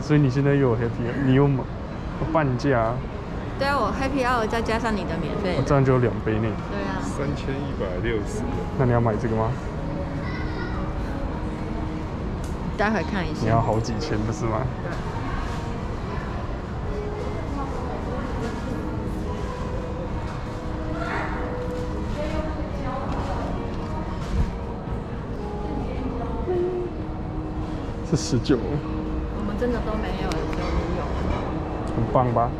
所以你现在又有 happy，你又买半价，对啊，我 Happy Hour 再加上你的免费这样就有两杯呢。对啊，三千一百六十，那你要买这个吗？待会看一下你要。好几千不是吗？是十九，真的都没有，只有你有。很棒吧？